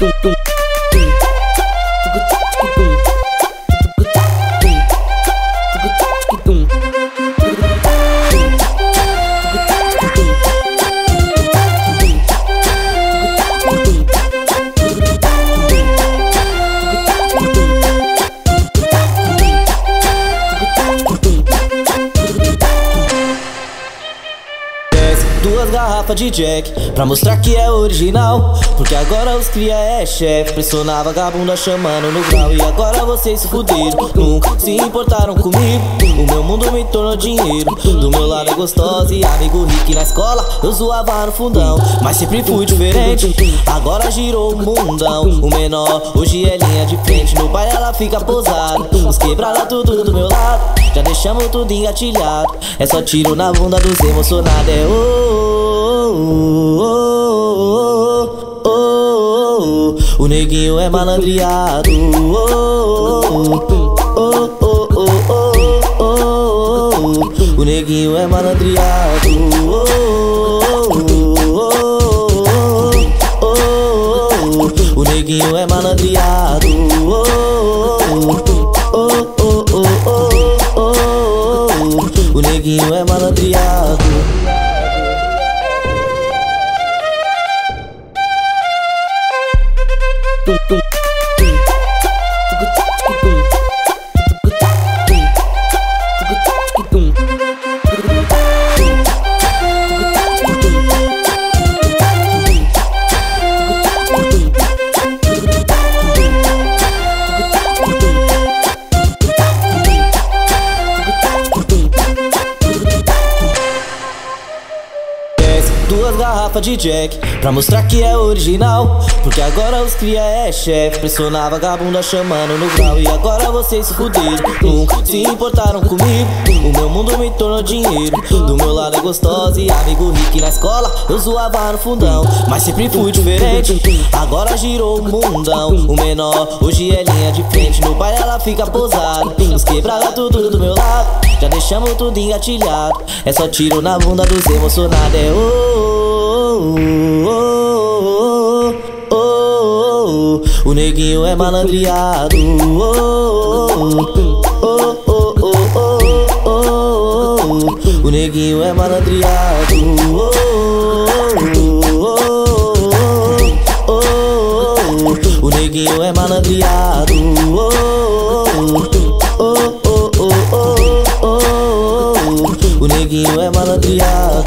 ドド Duas garrafas de Jack Pra mostrar que é original. Porque agora os cria é chefe Pressionar vagabunda chamando no grau. E agora vocês se fuderam Nunca se importaram comigo. O meu mundo me tornou dinheiro Do meu lado é gostosa e amigo rico na escola eu zoava no fundão. Mas sempre fui diferente Agora girou o mundão. O menor hoje é linha de frente No baile ela fica posada. Os quebrada tudo do meu lado Já deixamos tudo engatilhado É só tiro na bunda dos emocionados É oh o neguinho é malandreado. O neguinho é malandreado. O neguinho é malandreado. O neguinho é malandreado. Duas garrafas de Jack Pra mostrar que é original. Porque agora os cria é chefe Pressionar vagabunda chamando no grau. E agora vocês se fuderam Nunca se importaram comigo. O meu mundo me tornou dinheiro Do meu lado é gostosa e amigo rico na escola eu zoava no fundão. Mas sempre fui diferente Agora girou o mundão. O menor hoje é linha de frente No baile ela fica posada. Os quebrada tudo do meu lado Já deixamos tudo engatilhado É só tiro na bunda dos emocionados É oh o neguinho é malandreado. O neguinho é malandreado. O neguinho é malandreado. não é malandreado